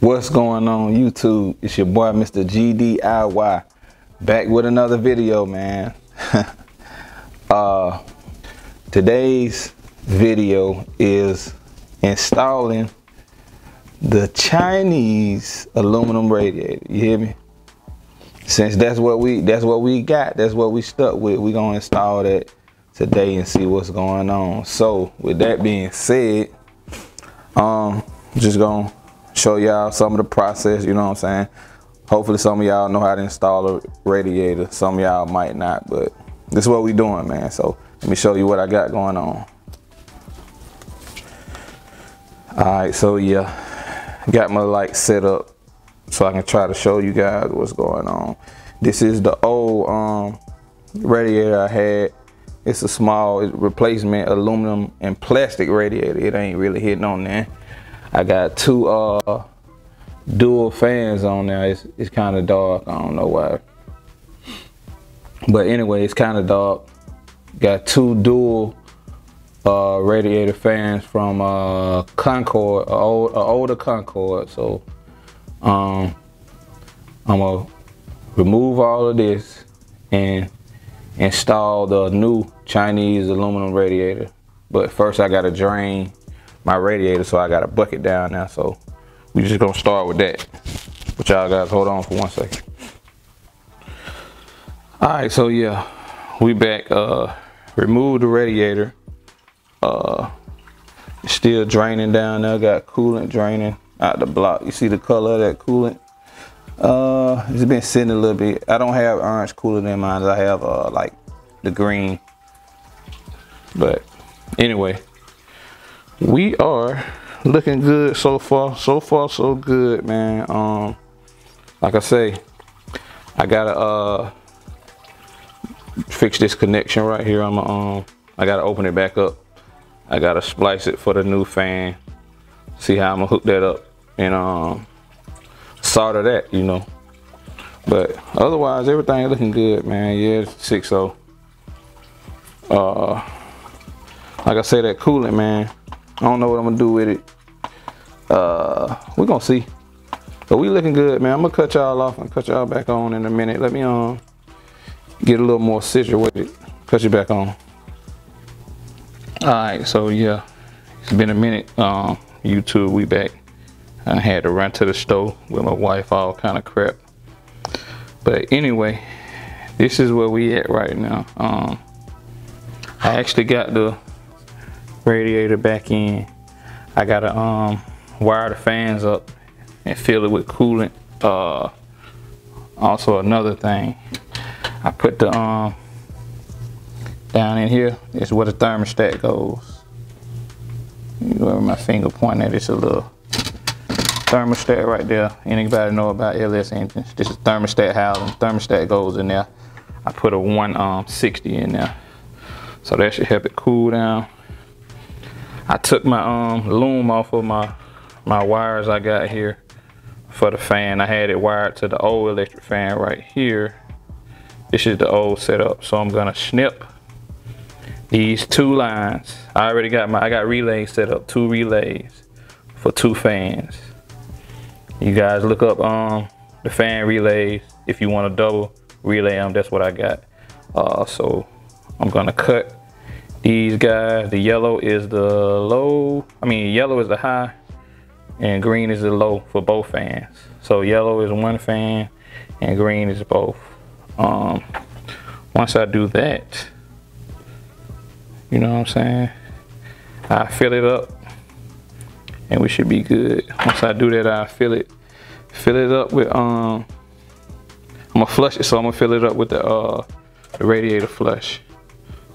What's going on YouTube? It's your boy Mr. GDIY back with another video man. uh, today's video is installing the Chinese aluminum radiator. You hear me? Since that's what we that's what we got, that's what we stuck with. We're gonna install that today and see what's going on. So with that being said, um, just gonna show y'all some of the process, you know what I'm saying? Hopefully some of y'all know how to install a radiator. Some of y'all might not, but this is what we doing, man. So let me show you what I got going on. All right, so yeah, got my light set up so I can try to show you guys what's going on. This is the old um, radiator I had. It's a small replacement aluminum and plastic radiator. It ain't really hitting on there. I got two uh, dual fans on there. It's, it's kind of dark. I don't know why. But anyway, it's kind of dark. Got two dual uh, radiator fans from uh, Concord, an old, older Concord. So um, I'm gonna remove all of this and install the new Chinese aluminum radiator. But first I gotta drain my radiator, so I got a bucket down now. So we just gonna start with that. But y'all guys hold on for one second. All right, so yeah, we back. Uh, remove the radiator. Uh, still draining down there. Got coolant draining out the block. You see the color of that coolant? Uh, it's been sitting a little bit. I don't have orange coolant in mine. I have uh like the green. But anyway, we are looking good so far. So far so good man. Um like i say i gotta uh fix this connection right here. I'm um i gotta open it back up. I gotta splice it for the new fan. See how i'm gonna hook that up and um solder that you know. But otherwise everything looking good man. Yeah 6 uh like i say that coolant man I don't know what I'm gonna do with it. Uh, we're gonna see. But we looking good, man. I'm gonna cut y'all off and cut y'all back on in a minute. Let me um get a little more situated. Cut you back on. All right, so yeah, it's been a minute. Um, YouTube, we back. I had to run to the store with my wife, all kind of crap. But anyway, this is where we at right now. Um, I actually got the radiator back in. I gotta um, wire the fans up and fill it with coolant. Uh, also another thing, I put the um, down in here is where the thermostat goes. Where my finger pointing at, it's a little thermostat right there. Anybody know about LS engines? This is thermostat housing. Thermostat goes in there. I put a 160 um, in there. So that should help it cool down. I took my um, loom off of my, my wires I got here for the fan. I had it wired to the old electric fan right here. This is the old setup. So I'm gonna snip these two lines. I already got my, I got relays set up, two relays for two fans. You guys look up um, the fan relays if you want to double relay them, that's what I got. Uh, so I'm gonna cut these guys, the yellow is the low, I mean yellow is the high and green is the low for both fans. So yellow is one fan and green is both. Um, once I do that, you know what I'm saying? I fill it up and we should be good. Once I do that, I fill it, fill it up with, um, I'm gonna flush it, so I'm gonna fill it up with the, uh, the radiator flush.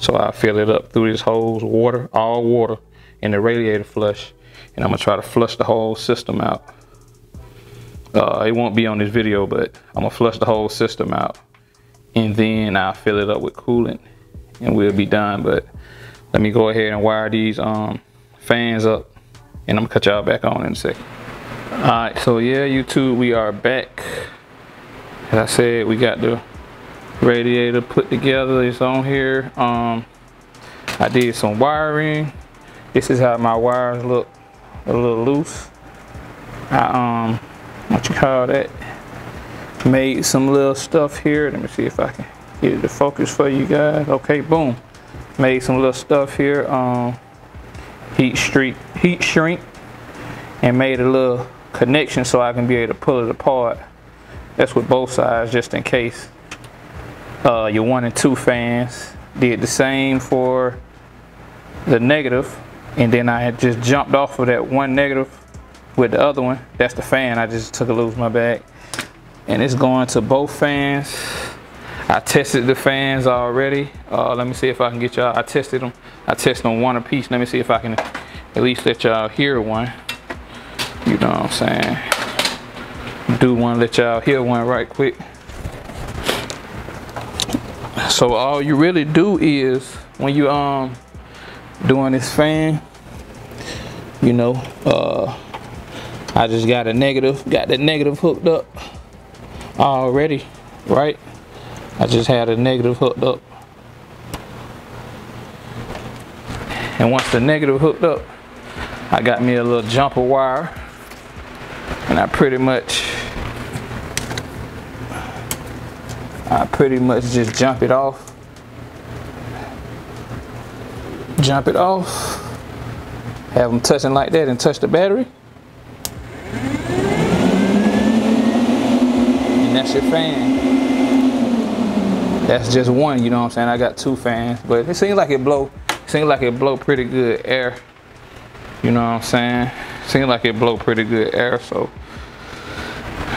So I fill it up through this hose, water, all water, in the radiator flush. And I'm gonna try to flush the whole system out. Uh, it won't be on this video, but I'm gonna flush the whole system out. And then I'll fill it up with coolant and we'll be done. But let me go ahead and wire these um, fans up and I'm gonna cut y'all back on in a second. All right, so yeah, YouTube, we are back. As I said, we got the radiator put together. It's on here. Um i did some wiring. This is how my wires look a little loose. I um what you call that? Made some little stuff here. Let me see if I can get it to focus for you guys. Okay boom. Made some little stuff here um heat streak heat shrink and made a little connection so I can be able to pull it apart. That's with both sides just in case uh, your one and two fans did the same for the negative and then I had just jumped off of that one negative with the other one. That's the fan. I just took a loose my bag and it's going to both fans. I tested the fans already. Uh, let me see if I can get y'all. I tested them I tested them one a piece let me see if I can at least let y'all hear one. You know what I'm saying? Do one let y'all hear one right quick so all you really do is when you um doing this fan you know uh I just got a negative got the negative hooked up already right? I just had a negative hooked up. And once the negative hooked up I got me a little jumper wire and I pretty much I pretty much just jump it off. Jump it off. Have them touching like that and touch the battery. And that's your fan. That's just one you know what I'm saying? I got two fans but it seems like it blow seems like it blow pretty good air. You know what I'm saying? Seems like it blow pretty good air so.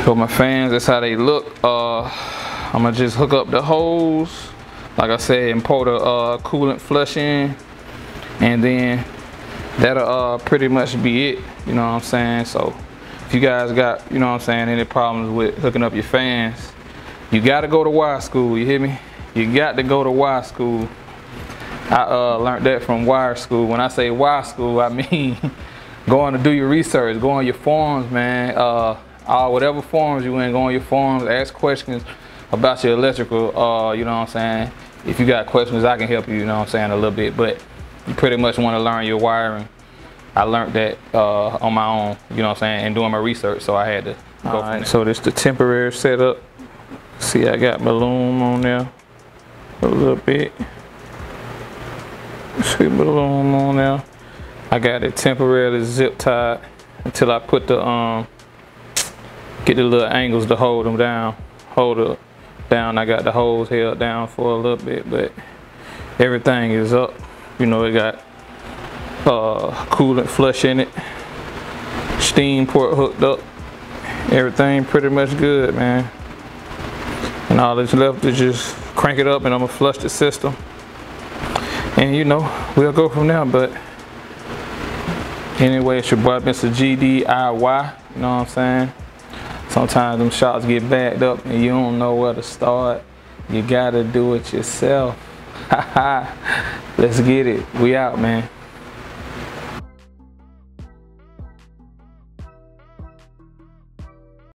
For my fans that's how they look uh I'm gonna just hook up the hose. Like I said and pour the uh, coolant flush in. And then that'll uh, pretty much be it you know what I'm saying? So if you guys got you know what I'm saying any problems with hooking up your fans you got to go to Y school you hear me? You got to go to Y school. I uh, learned that from wire school. When I say Y school I mean going to do your research go on your forums man. Uh, uh, whatever forums you in go on your forums ask questions about your electrical uh, you know what I'm saying if you got questions I can help you you know what I'm saying a little bit but you pretty much want to learn your wiring I learned that uh, on my own, you know what I'm saying, and doing my research, so I had to go All right, so this the temporary setup. See, I got my loom on there a little bit. See my loom on there. I got it temporarily zip tied until I put the, um, get the little angles to hold them down. Hold it down. I got the holes held down for a little bit, but everything is up. You know, it got uh, coolant flush in it, steam port hooked up, everything pretty much good, man. And all that's left is just crank it up and I'm gonna flush the system. And you know, we'll go from there, but anyway, it's your boy Mr. GDIY, you know what I'm saying? Sometimes them shots get backed up and you don't know where to start. You gotta do it yourself. Let's get it. We out, man.